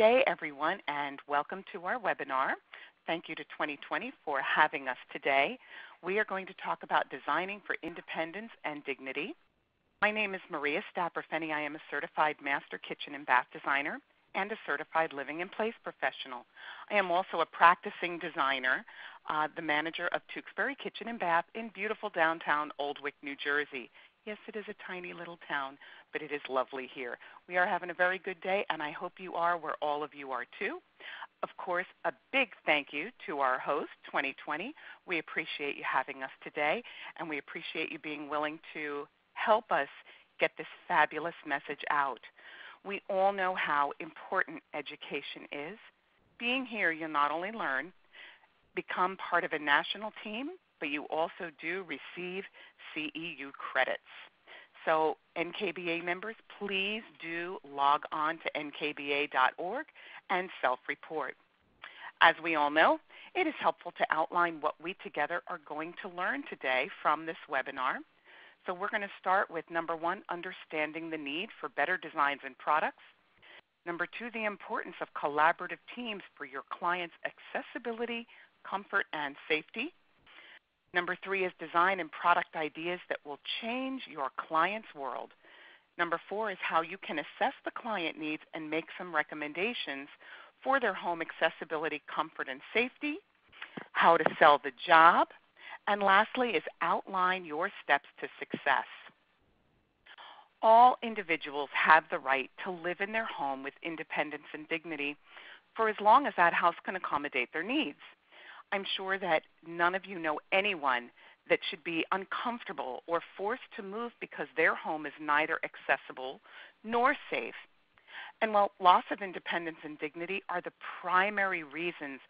day, everyone, and welcome to our webinar. Thank you to 2020 for having us today. We are going to talk about designing for independence and dignity. My name is Maria Stapperfenne. I am a certified master kitchen and bath designer and a certified living in place professional. I am also a practicing designer, uh, the manager of Tewksbury Kitchen and Bath in beautiful downtown Oldwick, New Jersey. Yes, it is a tiny little town, but it is lovely here. We are having a very good day, and I hope you are where all of you are too. Of course, a big thank you to our host, 2020. We appreciate you having us today, and we appreciate you being willing to help us get this fabulous message out. We all know how important education is. Being here, you'll not only learn, become part of a national team, but you also do receive CEU credits. So NKBA members, please do log on to nkba.org and self-report. As we all know, it is helpful to outline what we together are going to learn today from this webinar. So we're going to start with number one, understanding the need for better designs and products. Number two, the importance of collaborative teams for your clients' accessibility, comfort, and safety. Number three is design and product ideas that will change your client's world. Number four is how you can assess the client needs and make some recommendations for their home accessibility, comfort, and safety. How to sell the job, and lastly is outline your steps to success. All individuals have the right to live in their home with independence and dignity for as long as that house can accommodate their needs. I'm sure that none of you know anyone that should be uncomfortable or forced to move because their home is neither accessible nor safe. And while loss of independence and dignity are the primary reasons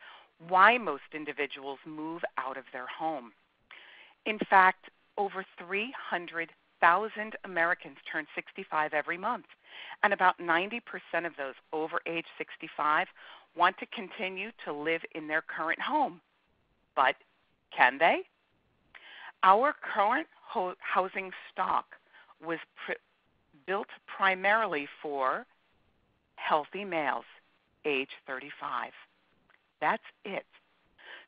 why most individuals move out of their home. In fact, over 300,000 Americans turn 65 every month, and about 90% of those over age 65 want to continue to live in their current home. But can they? Our current ho- housing stock was pr- built primarily for healthy males age 35. That's it.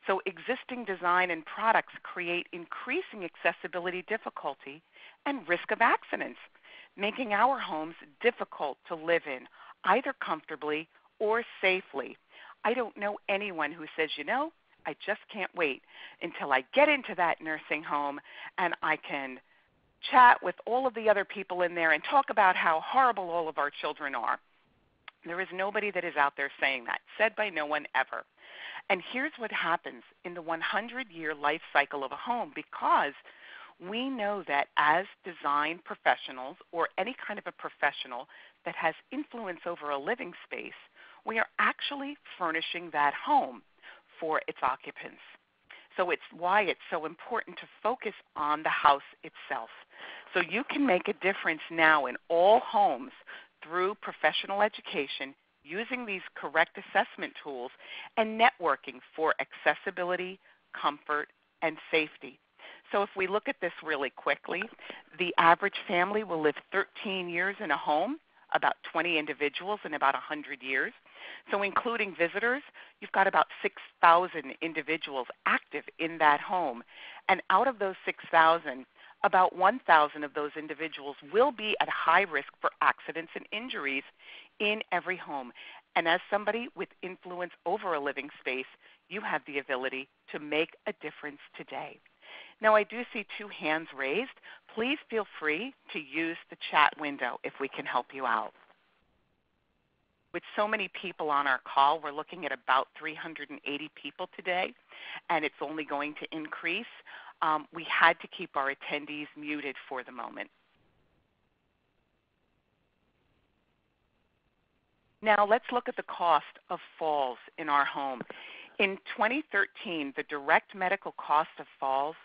So existing design and products create increasing accessibility difficulty and risk of accidents, making our homes difficult to live in, either comfortably or safely. I don't know anyone who says, you know, I just can't wait until I get into that nursing home and I can chat with all of the other people in there and talk about how horrible all of our children are. There is nobody that is out there saying that, said by no one ever. And here's what happens in the 100 year life cycle of a home because we know that as design professionals or any kind of a professional that has influence over a living space, we are actually furnishing that home for its occupants. So it's why it's so important to focus on the house itself. So you can make a difference now in all homes through professional education using these correct assessment tools and networking for accessibility, comfort, and safety. So if we look at this really quickly, the average family will live 13 years in a home, about 20 individuals in about 100 years. So including visitors, you've got about 6,000 individuals active in that home. And out of those 6,000, about 1,000 of those individuals will be at high risk for accidents and injuries in every home. And as somebody with influence over a living space, you have the ability to make a difference today. Now, I do see two hands raised. Please feel free to use the chat window if we can help you out. With so many people on our call, we're looking at about 380 people today, and it's only going to increase um, we had to keep our attendees muted for the moment. Now let's look at the cost of falls in our home. In 2013, the direct medical cost of falls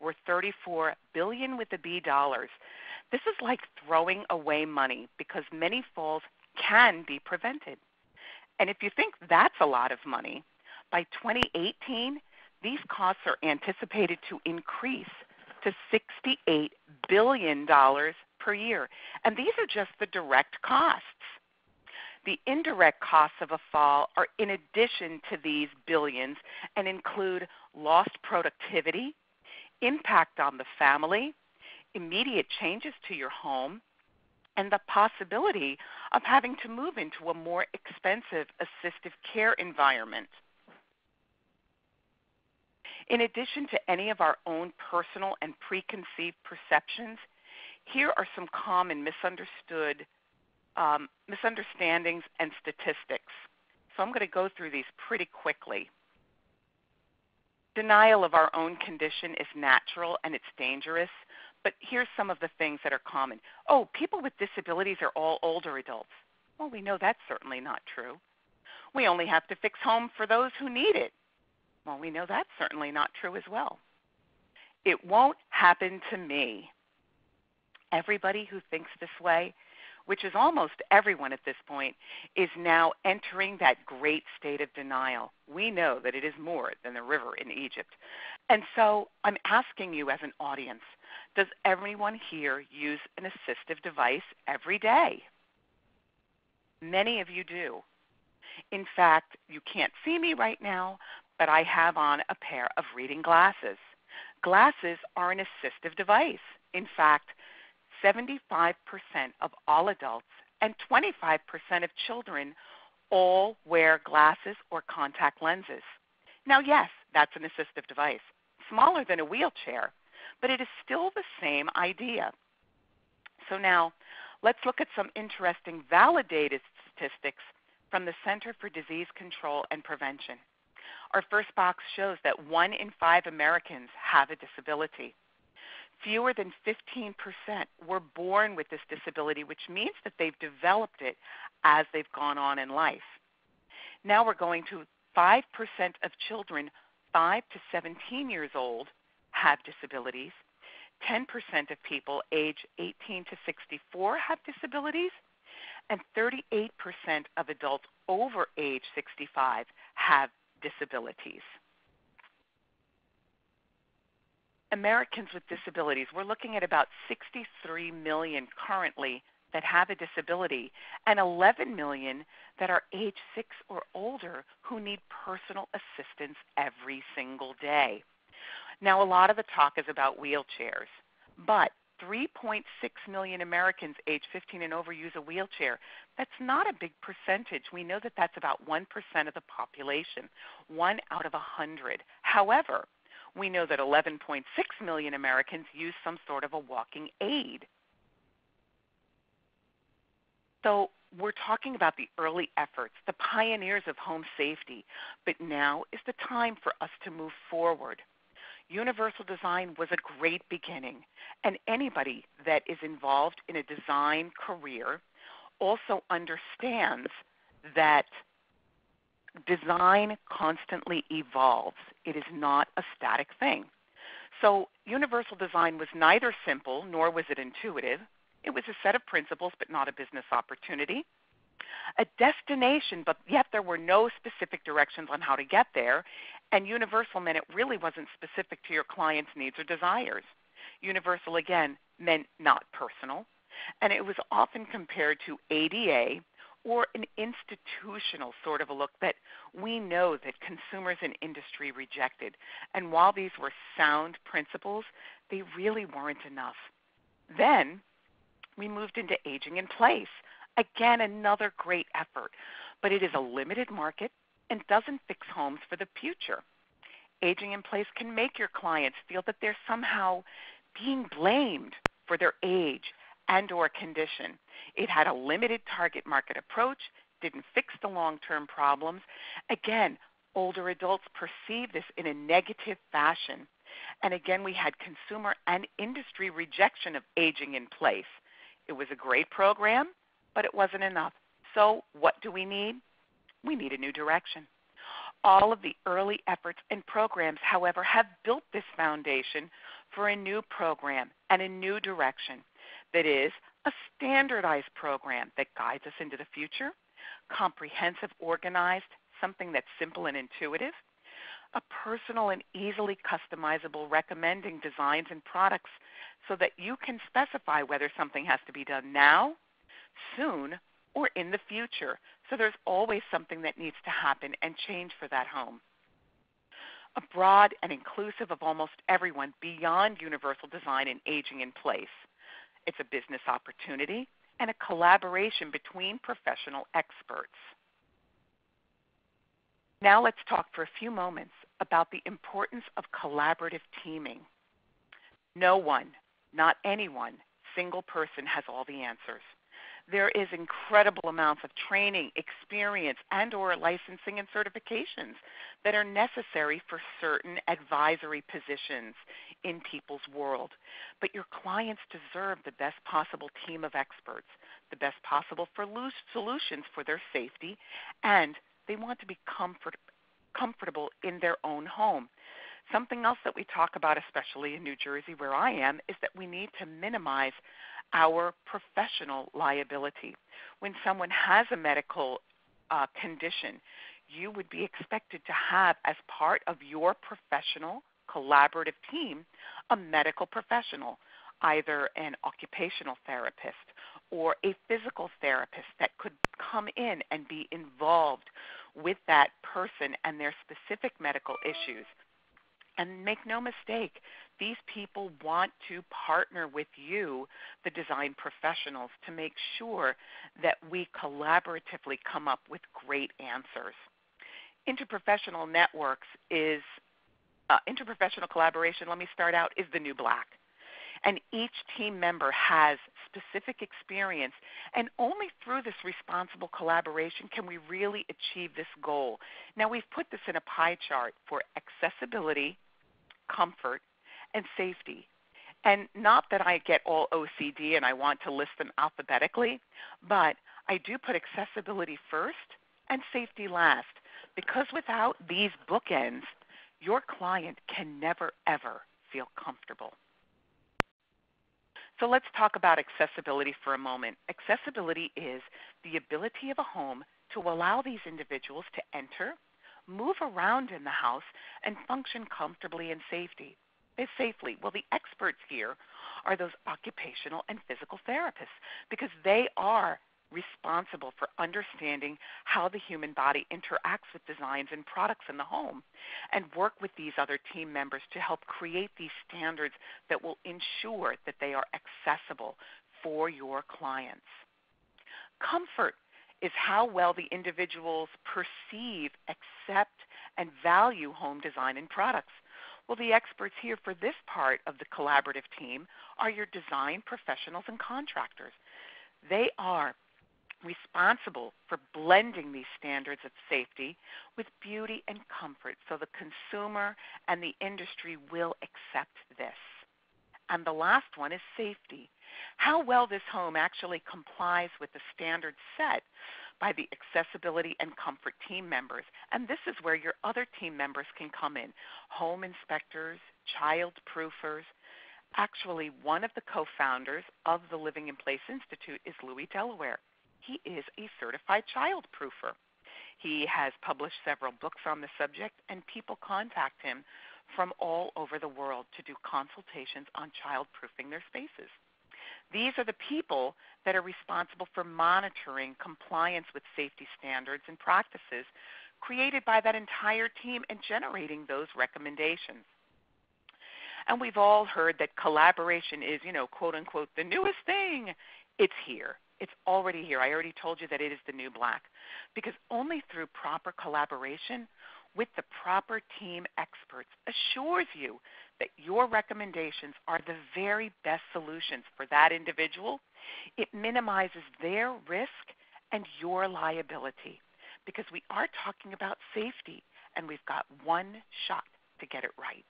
were 34 billion with the B dollars. This is like throwing away money because many falls can be prevented. And if you think that's a lot of money, by 2018, these costs are anticipated to increase to $68 billion per year. And these are just the direct costs. The indirect costs of a fall are in addition to these billions and include lost productivity, impact on the family, immediate changes to your home, and the possibility of having to move into a more expensive assistive care environment. In addition to any of our own personal and preconceived perceptions, here are some common misunderstood um, misunderstandings and statistics. So I'm going to go through these pretty quickly. Denial of our own condition is natural and it's dangerous, but here's some of the things that are common. Oh, people with disabilities are all older adults. Well, we know that's certainly not true. We only have to fix home for those who need it. Well, we know that's certainly not true as well. It won't happen to me. Everybody who thinks this way, which is almost everyone at this point, is now entering that great state of denial. We know that it is more than the river in Egypt. And so I'm asking you as an audience does everyone here use an assistive device every day? Many of you do. In fact, you can't see me right now, but I have on a pair of reading glasses. Glasses are an assistive device. In fact, 75% of all adults and 25% of children all wear glasses or contact lenses. Now, yes, that's an assistive device, smaller than a wheelchair, but it is still the same idea. So now, let's look at some interesting validated statistics from the Center for Disease Control and Prevention. Our first box shows that one in five Americans have a disability. Fewer than 15% were born with this disability, which means that they've developed it as they've gone on in life. Now we're going to 5% of children 5 to 17 years old have disabilities. 10% of people age 18 to 64 have disabilities, and 38% of adults over age 65 have disabilities. Americans with disabilities, we're looking at about 63 million currently that have a disability and 11 million that are age 6 or older who need personal assistance every single day. Now, a lot of the talk is about wheelchairs, but 3.6 million Americans age 15 and over use a wheelchair. That's not a big percentage. We know that that's about 1% of the population, one out of 100. However, we know that 11.6 million Americans use some sort of a walking aid. So we're talking about the early efforts, the pioneers of home safety, but now is the time for us to move forward. Universal design was a great beginning, and anybody that is involved in a design career also understands that design constantly evolves. It is not a static thing. So, universal design was neither simple nor was it intuitive. It was a set of principles, but not a business opportunity. A destination, but yet there were no specific directions on how to get there. And universal meant it really wasn't specific to your client's needs or desires. Universal, again, meant not personal. And it was often compared to ADA or an institutional sort of a look that we know that consumers and industry rejected. And while these were sound principles, they really weren't enough. Then we moved into aging in place. Again, another great effort, but it is a limited market and doesn't fix homes for the future. Aging in place can make your clients feel that they're somehow being blamed for their age and or condition. It had a limited target market approach, didn't fix the long-term problems. Again, older adults perceive this in a negative fashion. And again, we had consumer and industry rejection of aging in place. It was a great program, but it wasn't enough. So, what do we need? We need a new direction. All of the early efforts and programs, however, have built this foundation for a new program and a new direction that is a standardized program that guides us into the future, comprehensive, organized, something that's simple and intuitive, a personal and easily customizable recommending designs and products so that you can specify whether something has to be done now, soon, or in the future So there's always something that needs to happen and change for that home. A broad and inclusive of almost everyone beyond universal design and aging in place. It's a business opportunity and a collaboration between professional experts. Now let's talk for a few moments about the importance of collaborative teaming. No one, not anyone, single person has all the answers. There is incredible amounts of training, experience, and or licensing and certifications that are necessary for certain advisory positions in people's world. But your clients deserve the best possible team of experts, the best possible for loose solutions for their safety, and they want to be comfort, comfortable in their own home. Something else that we talk about, especially in New Jersey where I am, is that we need to minimize our professional liability. When someone has a medical uh, condition, you would be expected to have, as part of your professional collaborative team, a medical professional, either an occupational therapist or a physical therapist that could come in and be involved with that person and their specific medical issues. And make no mistake, these people want to partner with you, the design professionals, to make sure that we collaboratively come up with great answers. Interprofessional networks is uh, interprofessional collaboration, let me start out, is the new black. And each team member has specific experience, and only through this responsible collaboration can we really achieve this goal. Now, we've put this in a pie chart for accessibility, comfort, and safety. And not that I get all OCD and I want to list them alphabetically, but I do put accessibility first and safety last because without these bookends, your client can never, ever feel comfortable. So let's talk about accessibility for a moment. Accessibility is the ability of a home to allow these individuals to enter, move around in the house, and function comfortably and safety. Safely. Well, the experts here are those occupational and physical therapists because they are responsible for understanding how the human body interacts with designs and products in the home and work with these other team members to help create these standards that will ensure that they are accessible for your clients. Comfort is how well the individuals perceive, accept, and value home design and products. Well, the experts here for this part of the collaborative team are your design professionals and contractors. They are responsible for blending these standards of safety with beauty and comfort so the consumer and the industry will accept this. And the last one is safety. How well this home actually complies with the standards set by the accessibility and comfort team members. And this is where your other team members can come in home inspectors, child proofers. Actually, one of the co founders of the Living in Place Institute is Louis Delaware. He is a certified child proofer. He has published several books on the subject, and people contact him from all over the world to do consultations on child proofing their spaces. These are the people that are responsible for monitoring compliance with safety standards and practices created by that entire team and generating those recommendations. And we've all heard that collaboration is, you know, quote unquote, the newest thing. It's here. It's already here. I already told you that it is the new black. Because only through proper collaboration with the proper team experts assures you that your recommendations are the very best solutions for that individual, it minimizes their risk and your liability because we are talking about safety and we've got one shot to get it right.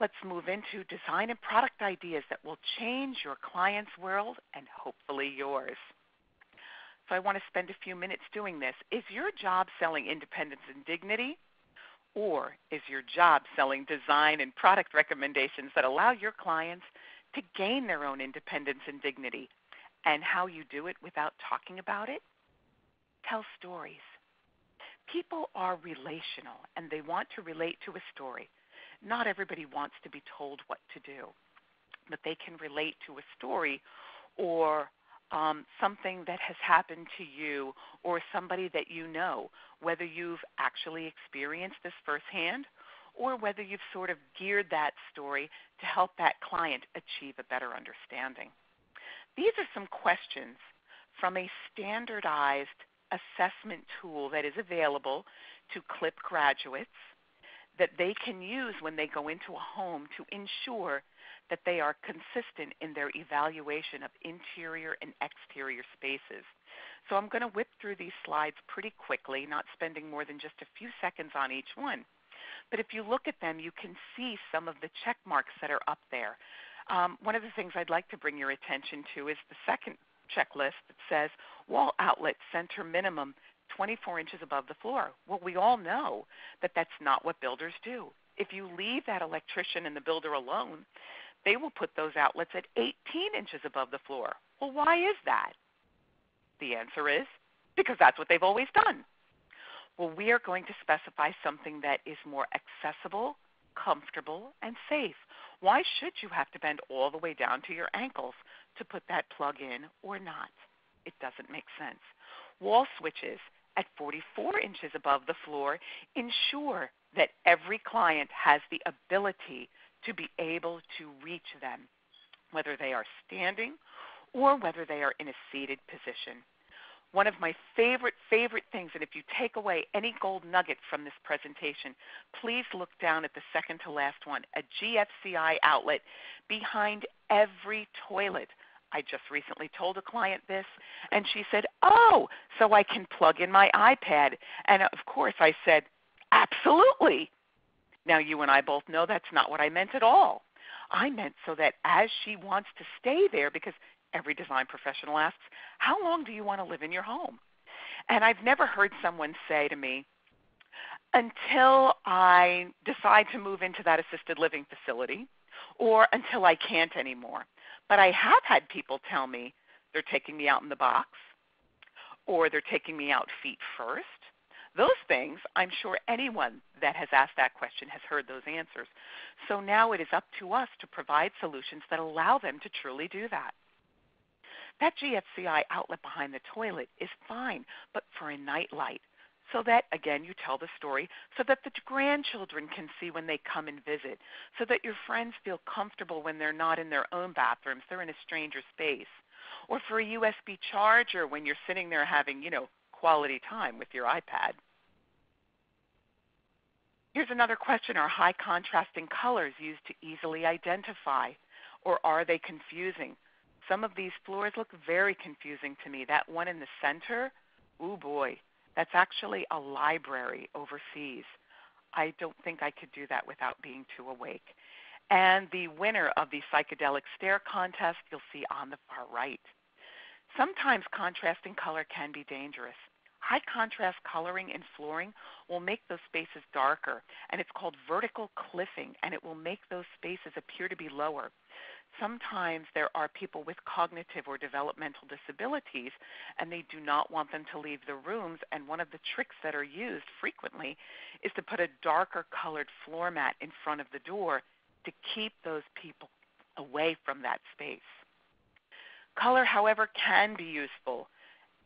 Let's move into design and product ideas that will change your client's world and hopefully yours. So I want to spend a few minutes doing this. Is your job selling independence and dignity? Or is your job selling design and product recommendations that allow your clients to gain their own independence and dignity? And how you do it without talking about it? Tell stories. People are relational and they want to relate to a story. Not everybody wants to be told what to do, but they can relate to a story or um, something that has happened to you or somebody that you know, whether you've actually experienced this firsthand or whether you've sort of geared that story to help that client achieve a better understanding. These are some questions from a standardized assessment tool that is available to CLIP graduates that they can use when they go into a home to ensure that they are consistent in their evaluation of interior and exterior spaces. So I'm going to whip through these slides pretty quickly, not spending more than just a few seconds on each one. But if you look at them, you can see some of the check marks that are up there. Um, one of the things I'd like to bring your attention to is the second checklist that says wall outlet center minimum 24 inches above the floor. Well, we all know that that's not what builders do. If you leave that electrician and the builder alone, they will put those outlets at 18 inches above the floor. Well, why is that? The answer is because that's what they've always done. Well, we are going to specify something that is more accessible, comfortable, and safe. Why should you have to bend all the way down to your ankles to put that plug in or not? It doesn't make sense. Wall switches at 44 inches above the floor ensure that every client has the ability to be able to reach them, whether they are standing or whether they are in a seated position. One of my favorite, favorite things, and if you take away any gold nugget from this presentation, please look down at the second to last one a GFCI outlet behind every toilet. I just recently told a client this, and she said, Oh, so I can plug in my iPad. And of course, I said, Absolutely. Now, you and I both know that's not what I meant at all. I meant so that as she wants to stay there, because every design professional asks, How long do you want to live in your home? And I've never heard someone say to me, Until I decide to move into that assisted living facility, or until I can't anymore. But I have had people tell me they're taking me out in the box, or they're taking me out feet first, those things, I'm sure anyone that has asked that question has heard those answers. So now it is up to us to provide solutions that allow them to truly do that. That GFCI outlet behind the toilet is fine, but for a night light. So that, again, you tell the story so that the grandchildren can see when they come and visit, so that your friends feel comfortable when they're not in their own bathrooms, they're in a stranger space. Or for a USB charger when you're sitting there having, you know, quality time with your iPad. Here's another question Are high contrasting colors used to easily identify, or are they confusing? Some of these floors look very confusing to me. That one in the center, oh boy, that's actually a library overseas. I don't think I could do that without being too awake. And the winner of the psychedelic stare contest, you'll see on the far right. Sometimes contrasting color can be dangerous. High contrast coloring and flooring will make those spaces darker, and it's called vertical cliffing, and it will make those spaces appear to be lower. Sometimes there are people with cognitive or developmental disabilities, and they do not want them to leave the rooms. And one of the tricks that are used frequently is to put a darker colored floor mat in front of the door to keep those people away from that space. Color, however, can be useful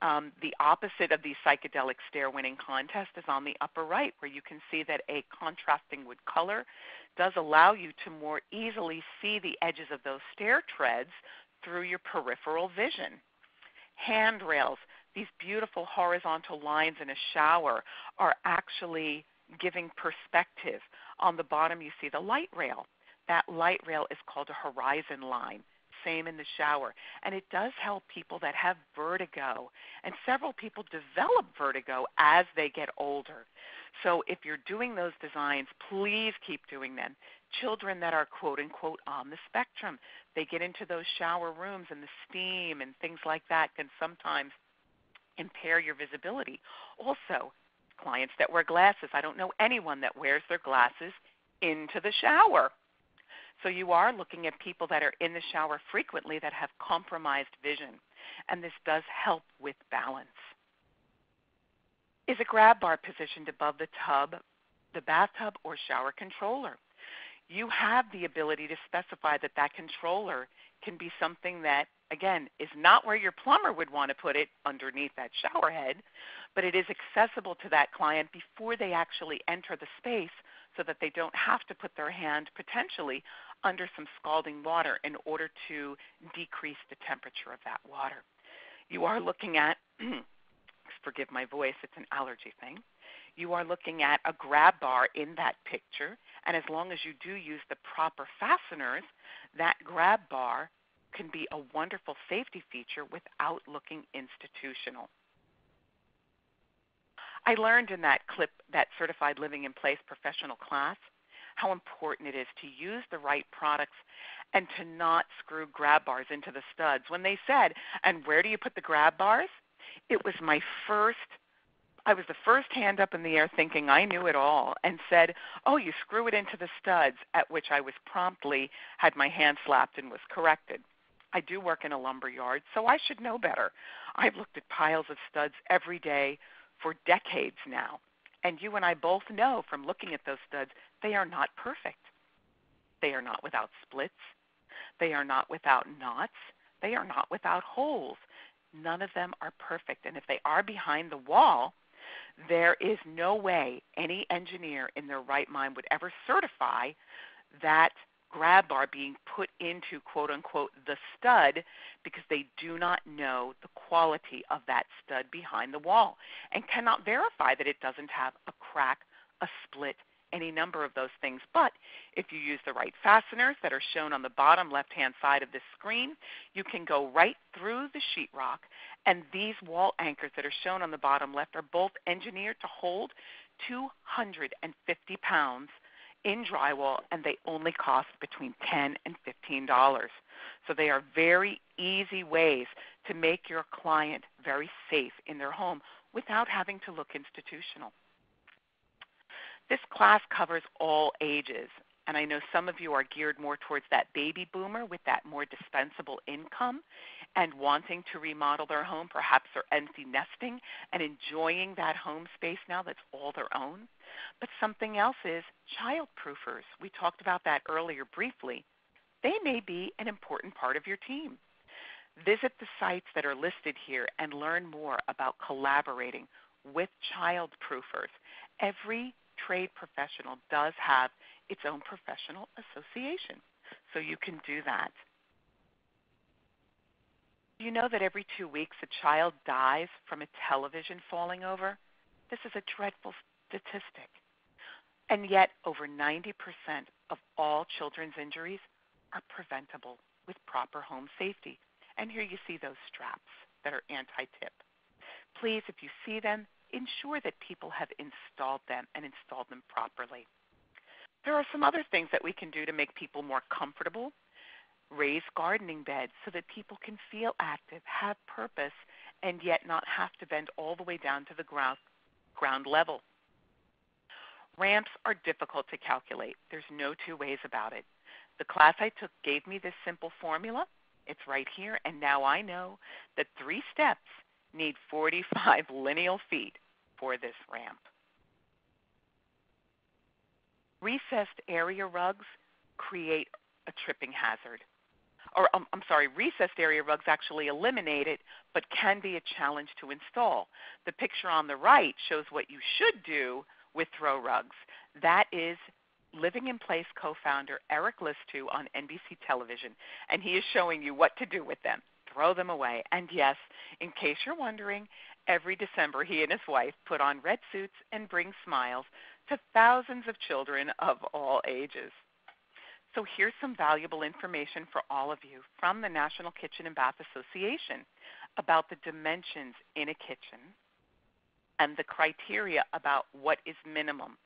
um, the opposite of the psychedelic stare winning contest is on the upper right, where you can see that a contrasting wood color does allow you to more easily see the edges of those stair treads through your peripheral vision. Handrails, these beautiful horizontal lines in a shower, are actually giving perspective. On the bottom, you see the light rail. That light rail is called a horizon line same in the shower. And it does help people that have vertigo. And several people develop vertigo as they get older. So if you're doing those designs, please keep doing them. Children that are quote unquote on the spectrum, they get into those shower rooms and the steam and things like that can sometimes impair your visibility. Also, clients that wear glasses, I don't know anyone that wears their glasses into the shower. So you are looking at people that are in the shower frequently that have compromised vision, and this does help with balance. Is a grab bar positioned above the tub, the bathtub, or shower controller? you have the ability to specify that that controller can be something that, again, is not where your plumber would want to put it underneath that shower head, but it is accessible to that client before they actually enter the space so that they don't have to put their hand potentially under some scalding water in order to decrease the temperature of that water. You are looking at, forgive my voice, it's an allergy thing. You are looking at a grab bar in that picture, and as long as you do use the proper fasteners, that grab bar can be a wonderful safety feature without looking institutional. I learned in that CLIP, that certified living in place professional class, how important it is to use the right products and to not screw grab bars into the studs. When they said, and where do you put the grab bars? It was my first I was the first hand up in the air thinking I knew it all and said, Oh, you screw it into the studs, at which I was promptly had my hand slapped and was corrected. I do work in a lumber yard, so I should know better. I've looked at piles of studs every day for decades now. And you and I both know from looking at those studs, they are not perfect. They are not without splits. They are not without knots. They are not without holes. None of them are perfect. And if they are behind the wall, there is no way any engineer in their right mind would ever certify that grab bar being put into quote unquote the stud because they do not know the quality of that stud behind the wall and cannot verify that it doesn't have a crack, a split, any number of those things. But if you use the right fasteners that are shown on the bottom left hand side of this screen, you can go right through the sheetrock. And these wall anchors that are shown on the bottom left are both engineered to hold 250 pounds in drywall, and they only cost between 10 and $15. So they are very easy ways to make your client very safe in their home without having to look institutional. This class covers all ages, and I know some of you are geared more towards that baby boomer with that more dispensable income and wanting to remodel their home. Perhaps they're empty nesting and enjoying that home space now that's all their own. But something else is child proofers. We talked about that earlier briefly. They may be an important part of your team. Visit the sites that are listed here and learn more about collaborating with child proofers. Every trade professional does have its own professional association. So you can do that. Do you know that every two weeks a child dies from a television falling over? This is a dreadful statistic. And yet, over 90% of all children's injuries are preventable with proper home safety. And here you see those straps that are anti tip. Please, if you see them, ensure that people have installed them and installed them properly. There are some other things that we can do to make people more comfortable. Raise gardening beds so that people can feel active, have purpose, and yet not have to bend all the way down to the ground, ground level. Ramps are difficult to calculate. There's no two ways about it. The class I took gave me this simple formula. It's right here, and now I know that three steps need 45 lineal feet for this ramp. Recessed area rugs create a tripping hazard. Or, um, I'm sorry, recessed area rugs actually eliminate it, but can be a challenge to install. The picture on the right shows what you should do with throw rugs. That is Living in Place co founder Erik Listou on NBC television, and he is showing you what to do with them throw them away. And yes, in case you're wondering, every December he and his wife put on red suits and bring smiles to thousands of children of all ages. So here's some valuable information for all of you from the National Kitchen and Bath Association about the dimensions in a kitchen and the criteria about what is minimum.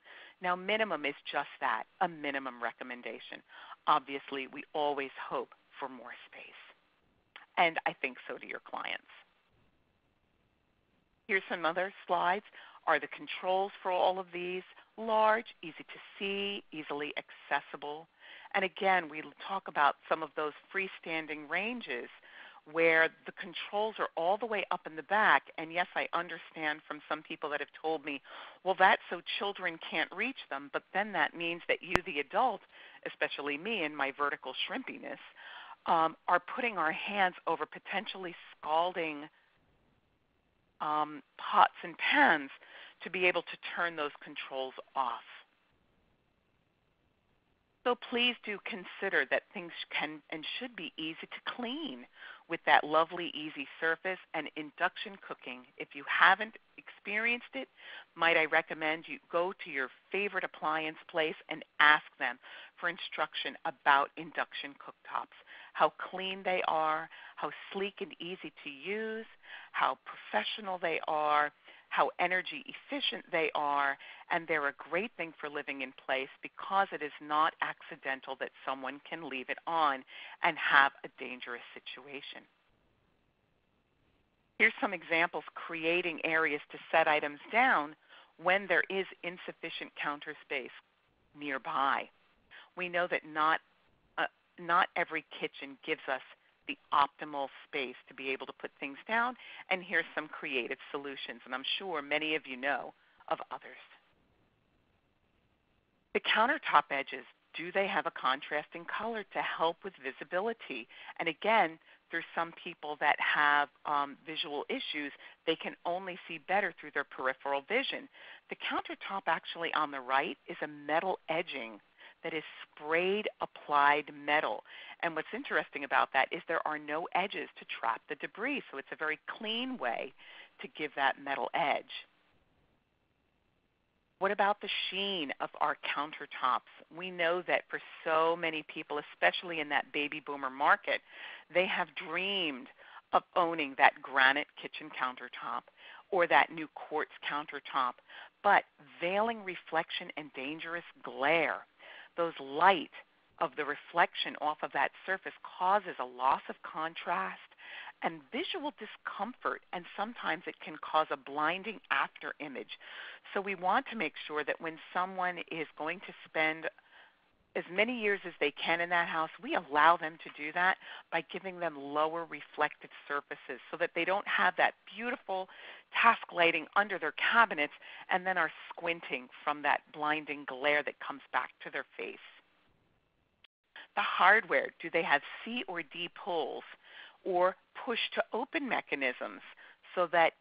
Now, minimum is just that a minimum recommendation. Obviously, we always hope for more space and I think so do your clients. Here's some other slides. Are the controls for all of these large, easy to see, easily accessible? And again, we talk about some of those freestanding ranges where the controls are all the way up in the back. And yes, I understand from some people that have told me, well, that's so children can't reach them. But then that means that you, the adult, especially me in my vertical shrimpiness, um, are putting our hands over potentially scalding um, pots and pans to be able to turn those controls off. So please do consider that things can and should be easy to clean with that lovely easy surface and induction cooking. If you haven't experienced it, might I recommend you go to your favorite appliance place and ask them for instruction about induction cooktops, how clean they are, how sleek and easy to use, how professional they are, how energy efficient they are, and they're a great thing for living in place because it is not accidental that someone can leave it on and have a dangerous situation. Here's some examples creating areas to set items down when there is insufficient counter space nearby. We know that not, uh, not every kitchen gives us the optimal space to be able to put things down. And here's some creative solutions, and I'm sure many of you know of others. The countertop edges, do they have a contrasting color to help with visibility? And again, there's some people that have um, visual issues, they can only see better through their peripheral vision. The countertop actually on the right is a metal edging that is sprayed applied metal. And what's interesting about that is there are no edges to trap the debris, so it's a very clean way to give that metal edge. What about the sheen of our countertops? We know that for so many people, especially in that baby boomer market, they have dreamed of owning that granite kitchen countertop or that new quartz countertop. But veiling reflection and dangerous glare those light of the reflection off of that surface causes a loss of contrast and visual discomfort, and sometimes it can cause a blinding after image. So we want to make sure that when someone is going to spend as many years as they can in that house, we allow them to do that by giving them lower reflective surfaces so that they don't have that beautiful task lighting under their cabinets and then are squinting from that blinding glare that comes back to their face. The hardware, do they have C or D pulls or push to open mechanisms so that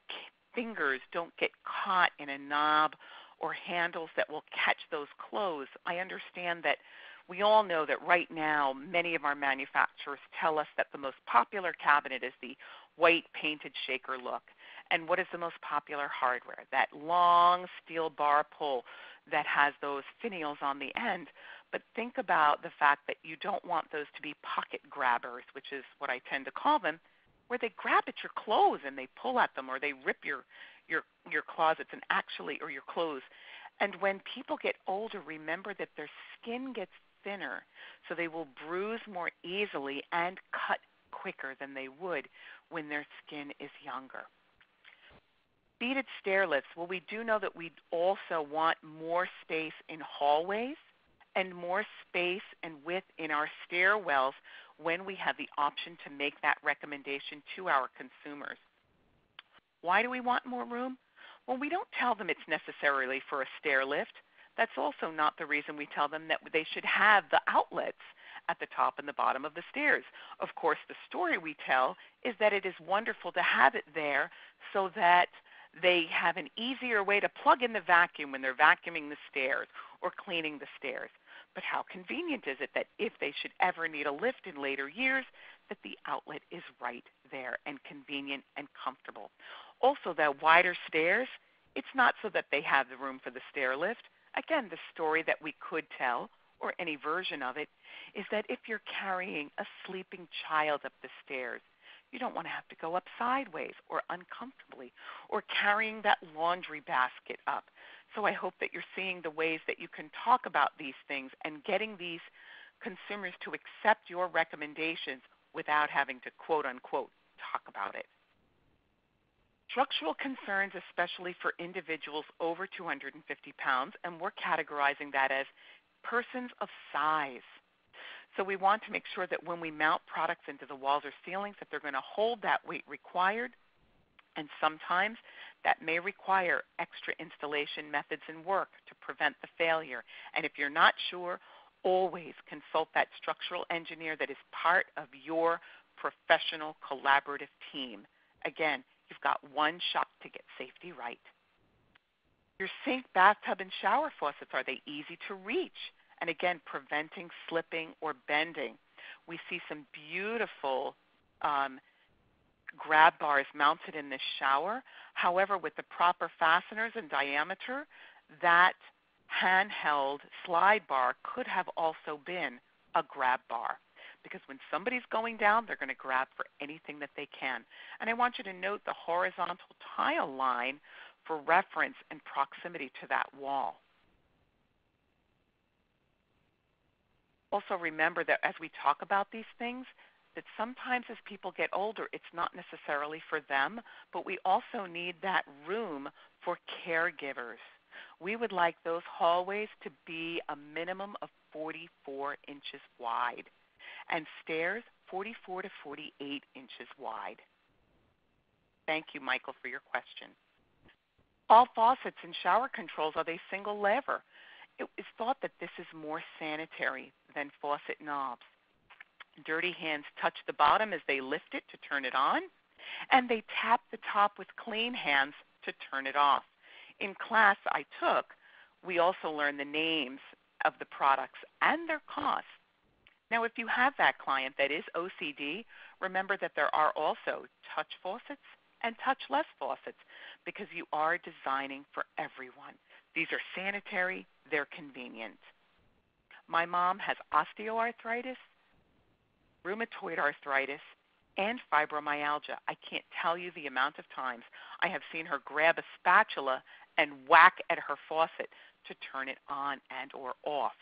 fingers don't get caught in a knob or handles that will catch those clothes? I understand that we all know that right now many of our manufacturers tell us that the most popular cabinet is the white painted shaker look. And what is the most popular hardware? That long steel bar pull that has those finials on the end. But think about the fact that you don't want those to be pocket grabbers, which is what I tend to call them, where they grab at your clothes and they pull at them or they rip your your your closets and actually or your clothes. And when people get older, remember that their skin gets thinner, so they will bruise more easily and cut quicker than they would when their skin is younger. Beaded stair lifts. Well, we do know that we also want more space in hallways and more space and width in our stairwells when we have the option to make that recommendation to our consumers. Why do we want more room? Well, we don't tell them it's necessarily for a stair lift. That's also not the reason we tell them that they should have the outlets at the top and the bottom of the stairs. Of course, the story we tell is that it is wonderful to have it there so that they have an easier way to plug in the vacuum when they're vacuuming the stairs or cleaning the stairs. But how convenient is it that if they should ever need a lift in later years, that the outlet is right there and convenient and comfortable. Also, the wider stairs, it's not so that they have the room for the stair lift. Again, the story that we could tell, or any version of it, is that if you're carrying a sleeping child up the stairs, you don't want to have to go up sideways or uncomfortably, or carrying that laundry basket up. So I hope that you're seeing the ways that you can talk about these things and getting these consumers to accept your recommendations without having to quote unquote talk about it. Structural concerns, especially for individuals over 250 pounds, and we're categorizing that as persons of size. So we want to make sure that when we mount products into the walls or ceilings that they're going to hold that weight required. And sometimes that may require extra installation methods and work to prevent the failure. And if you're not sure, always consult that structural engineer that is part of your professional collaborative team. Again, you've got one shot to get safety right. Your sink, bathtub, and shower faucets are they easy to reach? And again, preventing slipping or bending. We see some beautiful um, grab bars mounted in this shower. However, with the proper fasteners and diameter, that handheld slide bar could have also been a grab bar because when somebody's going down, they're going to grab for anything that they can. And I want you to note the horizontal tile line for reference and proximity to that wall. Also, remember that as we talk about these things, that sometimes as people get older, it's not necessarily for them, but we also need that room for caregivers. We would like those hallways to be a minimum of 44 inches wide and stairs 44 to 48 inches wide. Thank you, Michael, for your question. All faucets and shower controls are they single lever? It is thought that this is more sanitary than faucet knobs. Dirty hands touch the bottom as they lift it to turn it on, and they tap the top with clean hands to turn it off. In class I took, we also learned the names of the products and their costs. Now, if you have that client that is OCD, remember that there are also touch faucets and touchless faucets because you are designing for everyone. These are sanitary, they're convenient. My mom has osteoarthritis, rheumatoid arthritis, and fibromyalgia. I can't tell you the amount of times I have seen her grab a spatula and whack at her faucet to turn it on and or off.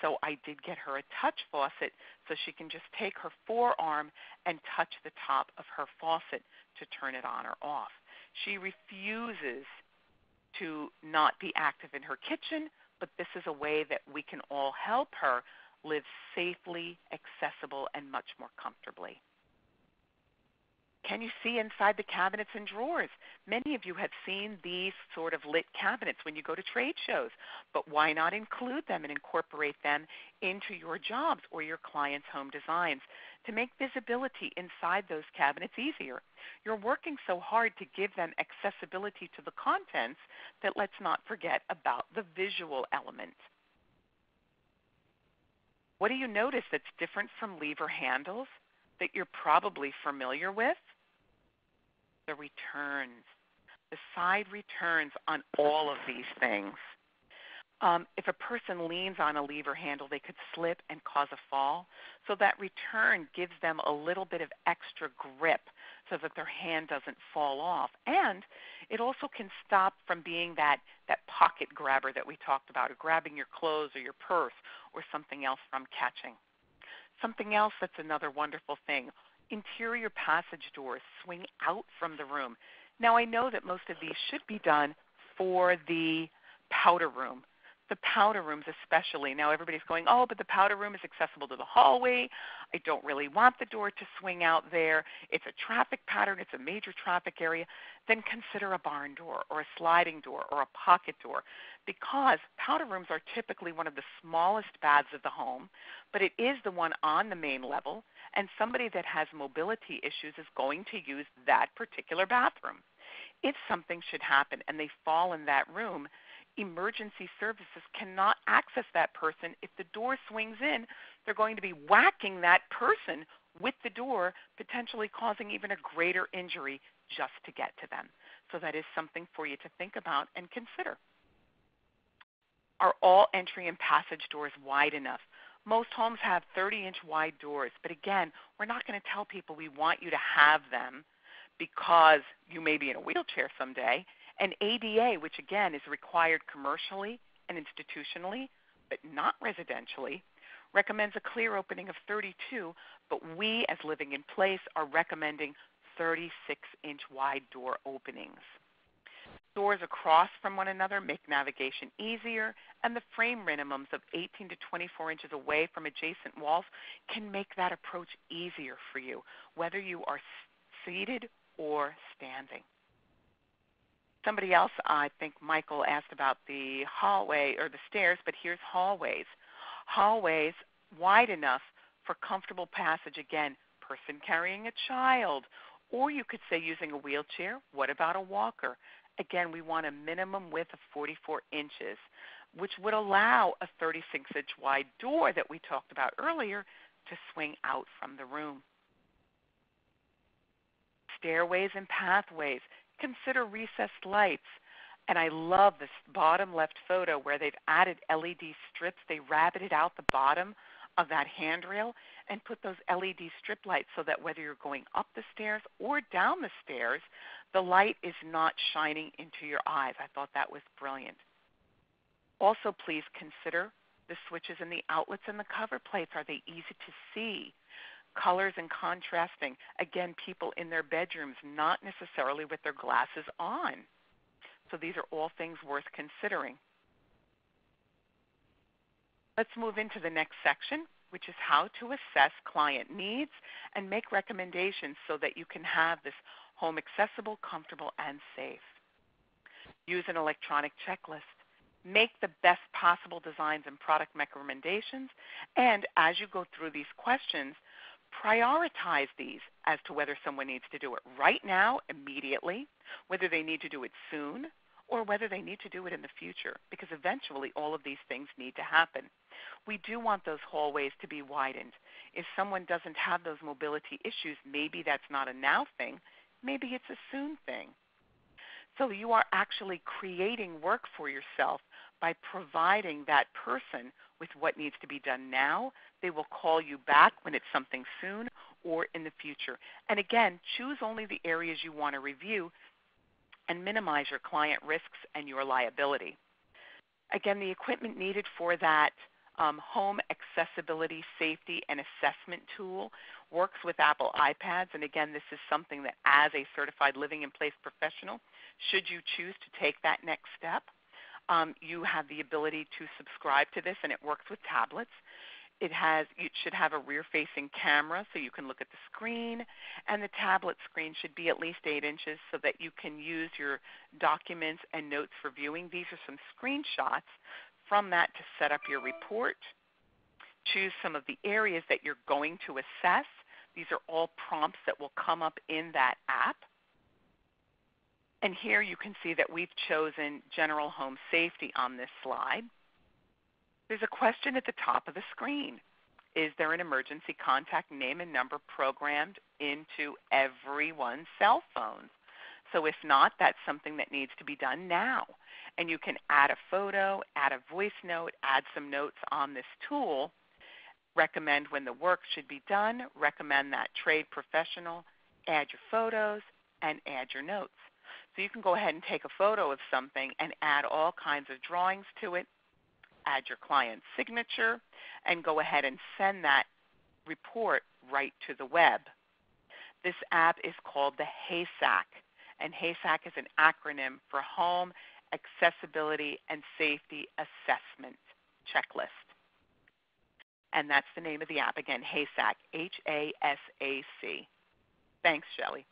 So I did get her a touch faucet so she can just take her forearm and touch the top of her faucet to turn it on or off. She refuses to not be active in her kitchen, but this is a way that we can all help her live safely, accessible, and much more comfortably. Can you see inside the cabinets and drawers? Many of you have seen these sort of lit cabinets when you go to trade shows, but why not include them and incorporate them into your jobs or your clients' home designs to make visibility inside those cabinets easier? You're working so hard to give them accessibility to the contents that let's not forget about the visual element. What do you notice that's different from lever handles that you're probably familiar with? The returns, the side returns on all of these things. Um, if a person leans on a lever handle, they could slip and cause a fall. So that return gives them a little bit of extra grip so that their hand doesn't fall off. And it also can stop from being that, that pocket grabber that we talked about, or grabbing your clothes or your purse or something else from catching. Something else that's another wonderful thing interior passage doors swing out from the room. Now, I know that most of these should be done for the powder room, the powder rooms especially. Now, everybody's going, oh, but the powder room is accessible to the hallway. I don't really want the door to swing out there. It's a traffic pattern, it's a major traffic area. Then consider a barn door or a sliding door or a pocket door because powder rooms are typically one of the smallest baths of the home, but it is the one on the main level and somebody that has mobility issues is going to use that particular bathroom. If something should happen and they fall in that room, emergency services cannot access that person. If the door swings in, they're going to be whacking that person with the door, potentially causing even a greater injury just to get to them. So that is something for you to think about and consider. Are all entry and passage doors wide enough? Most homes have 30 inch wide doors, but again, we're not going to tell people we want you to have them because you may be in a wheelchair someday. And ADA, which again is required commercially and institutionally, but not residentially, recommends a clear opening of 32, but we as Living in Place are recommending 36 inch wide door openings. Doors across from one another make navigation easier, and the frame minimums of 18 to 24 inches away from adjacent walls can make that approach easier for you, whether you are seated or standing. Somebody else, I think Michael asked about the hallway or the stairs, but here's hallways. Hallways wide enough for comfortable passage. Again, person carrying a child, or you could say using a wheelchair. What about a walker? Again, we want a minimum width of 44 inches, which would allow a 36 inch wide door that we talked about earlier to swing out from the room. Stairways and pathways. Consider recessed lights. And I love this bottom left photo where they've added LED strips. They rabbeted out the bottom of that handrail and put those LED strip lights so that whether you're going up the stairs or down the stairs, the light is not shining into your eyes. I thought that was brilliant. Also, please consider the switches and the outlets and the cover plates. Are they easy to see? Colors and contrasting. Again, people in their bedrooms, not necessarily with their glasses on. So these are all things worth considering. Let's move into the next section, which is how to assess client needs and make recommendations so that you can have this home accessible, comfortable, and safe. Use an electronic checklist. Make the best possible designs and product recommendations. And as you go through these questions, prioritize these as to whether someone needs to do it right now, immediately, whether they need to do it soon, or whether they need to do it in the future, because eventually all of these things need to happen. We do want those hallways to be widened. If someone doesn't have those mobility issues, maybe that's not a now thing, maybe it's a soon thing. So you are actually creating work for yourself by providing that person with what needs to be done now. They will call you back when it's something soon or in the future. And again, choose only the areas you want to review and minimize your client risks and your liability. Again, the equipment needed for that um, home accessibility, safety, and assessment tool works with Apple iPads. And again, this is something that, as a certified living in place professional, should you choose to take that next step, um, you have the ability to subscribe to this, and it works with tablets. It has it should have a rear-facing camera so you can look at the screen, and the tablet screen should be at least eight inches so that you can use your documents and notes for viewing. These are some screenshots from that to set up your report. Choose some of the areas that you're going to assess. These are all prompts that will come up in that app. And here you can see that we've chosen general home safety on this slide. There's a question at the top of the screen. Is there an emergency contact name and number programmed into everyone's cell phones? So if not, that's something that needs to be done now. And you can add a photo, add a voice note, add some notes on this tool, recommend when the work should be done, recommend that trade professional, add your photos, and add your notes. So you can go ahead and take a photo of something and add all kinds of drawings to it, add your client's signature, and go ahead and send that report right to the web. This app is called the HASAC, and HASAC is an acronym for Home Accessibility and Safety Assessment Checklist. And that's the name of the app again, HASAC, H A S A C. Thanks, Shelley.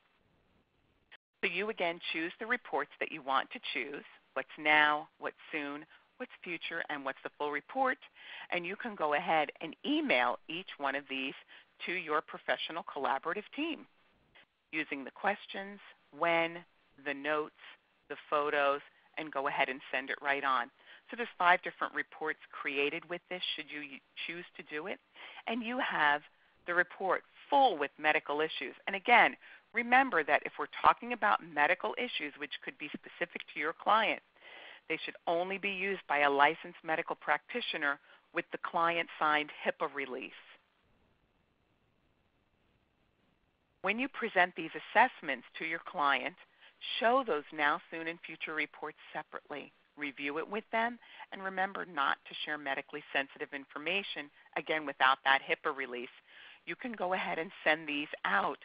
So you again choose the reports that you want to choose what's now, what's soon, what's future, and what's the full report. And you can go ahead and email each one of these to your professional collaborative team using the questions, when, the notes, the photos, and go ahead and send it right on. So there's five different reports created with this should you choose to do it. And you have the report full with medical issues. And again, remember that if we're talking about medical issues which could be specific to your client, they should only be used by a licensed medical practitioner with the client signed HIPAA release. When you present these assessments to your client, show those now, soon, and future reports separately. Review it with them, and remember not to share medically sensitive information, again, without that HIPAA release. You can go ahead and send these out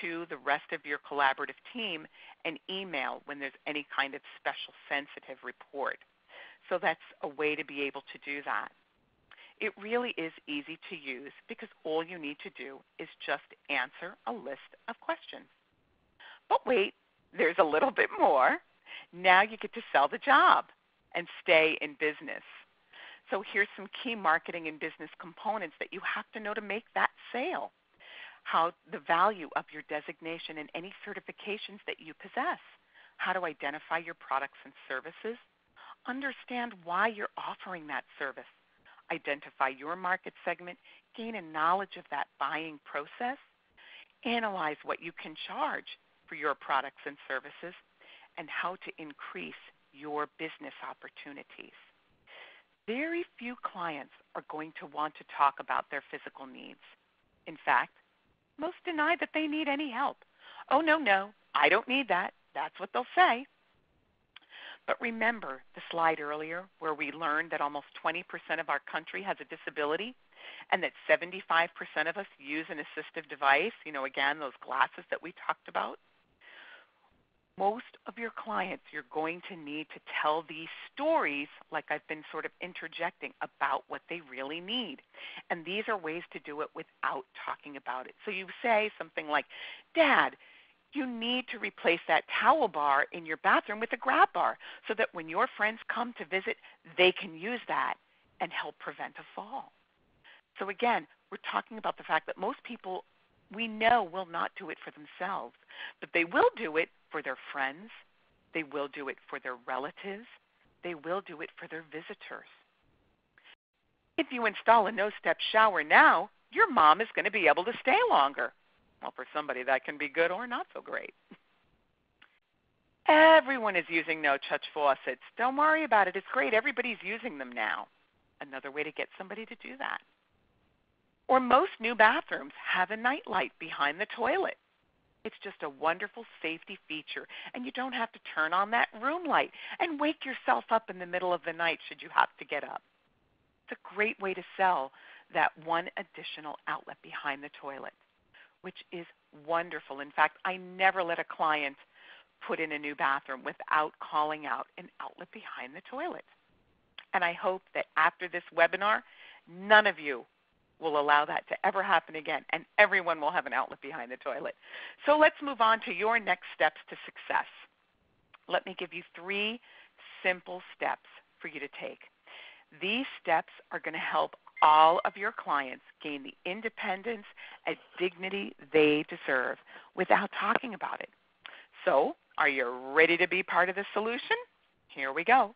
to the rest of your collaborative team an email when there's any kind of special sensitive report. So that's a way to be able to do that. It really is easy to use because all you need to do is just answer a list of questions. But wait, there's a little bit more. Now you get to sell the job and stay in business. So here's some key marketing and business components that you have to know to make that sale. How the value of your designation and any certifications that you possess. How to identify your products and services. Understand why you're offering that service. Identify your market segment. Gain a knowledge of that buying process. Analyze what you can charge for your products and services and how to increase your business opportunities. Very few clients are going to want to talk about their physical needs. In fact, most deny that they need any help. Oh, no, no, I don't need that. That's what they'll say. But remember the slide earlier where we learned that almost 20% of our country has a disability and that 75% of us use an assistive device, you know, again, those glasses that we talked about? Most of your clients, you're going to need to tell these stories, like I've been sort of interjecting, about what they really need. And these are ways to do it without talking about it. So you say something like, Dad, you need to replace that towel bar in your bathroom with a grab bar so that when your friends come to visit, they can use that and help prevent a fall. So again, we're talking about the fact that most people we know will not do it for themselves, but they will do it for their friends, they will do it for their relatives, they will do it for their visitors. If you install a no step shower now, your mom is going to be able to stay longer. Well, for somebody that can be good or not so great. Everyone is using no touch faucets. Don't worry about it. It's great. Everybody's using them now. Another way to get somebody to do that. Or most new bathrooms have a night light behind the toilet. It's just a wonderful safety feature, and you don't have to turn on that room light and wake yourself up in the middle of the night should you have to get up. It's a great way to sell that one additional outlet behind the toilet, which is wonderful. In fact, I never let a client put in a new bathroom without calling out an outlet behind the toilet. And I hope that after this webinar, none of you will allow that to ever happen again, and everyone will have an outlet behind the toilet. So let's move on to your next steps to success. Let me give you three simple steps for you to take. These steps are going to help all of your clients gain the independence and dignity they deserve without talking about it. So, are you ready to be part of the solution? Here we go.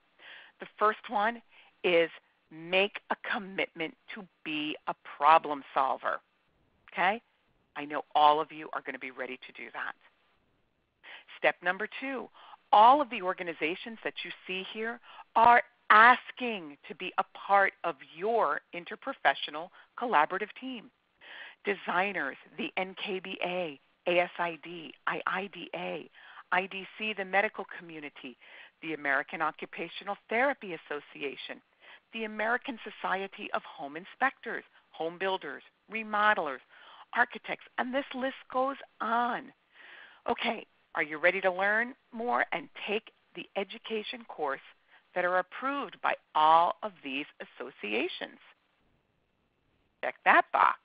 The first one is make a commitment to be a problem solver. Okay? I know all of you are going to be ready to do that. Step number two all of the organizations that you see here are asking to be a part of your interprofessional collaborative team. Designers, the NKBA, ASID, IIDA, IDC, the medical community, the American Occupational Therapy Association, the American Society of Home Inspectors, home builders, remodelers, architects, and this list goes on. Okay, are you ready to learn more and take the education course that are approved by all of these associations? Check that box.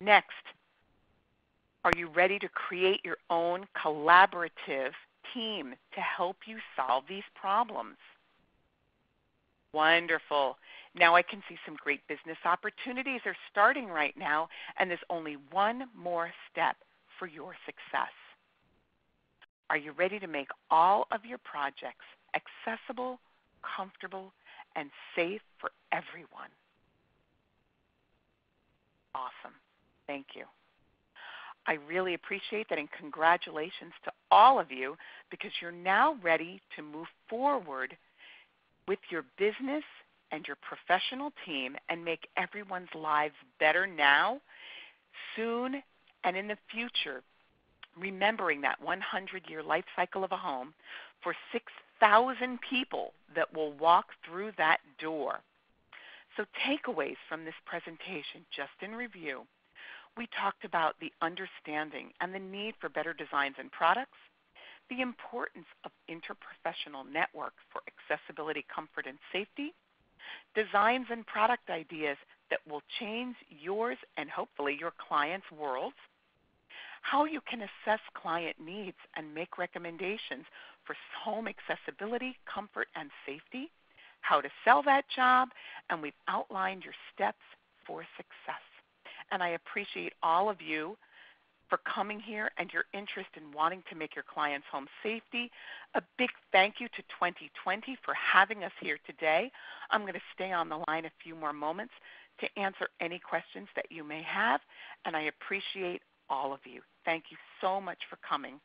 Next, are you ready to create your own collaborative team to help you solve these problems? Wonderful. Now I can see some great business opportunities are starting right now, and there's only one more step for your success. Are you ready to make all of your projects accessible, comfortable, and safe for everyone? Awesome. Thank you. I really appreciate that and congratulations to all of you because you're now ready to move forward with your business and your professional team and make everyone's lives better now, soon, and in the future, remembering that 100 year life cycle of a home for 6,000 people that will walk through that door. So, takeaways from this presentation, just in review. we talked about the understanding and the need for better designs and products, the importance of interprofessional networks for accessibility, comfort, and safety, designs and product ideas that will change yours and hopefully your clients' worlds, how you can assess client needs and make recommendations for home accessibility, comfort, and safety, how to sell that job, and we've outlined your steps for success. And I appreciate all of you for coming here and your interest in wanting to make your clients' home safety. A big thank you to 2020 for having us here today. I'm going to stay on the line a few more moments to answer any questions that you may have, and I appreciate all of you. Thank you so much for coming.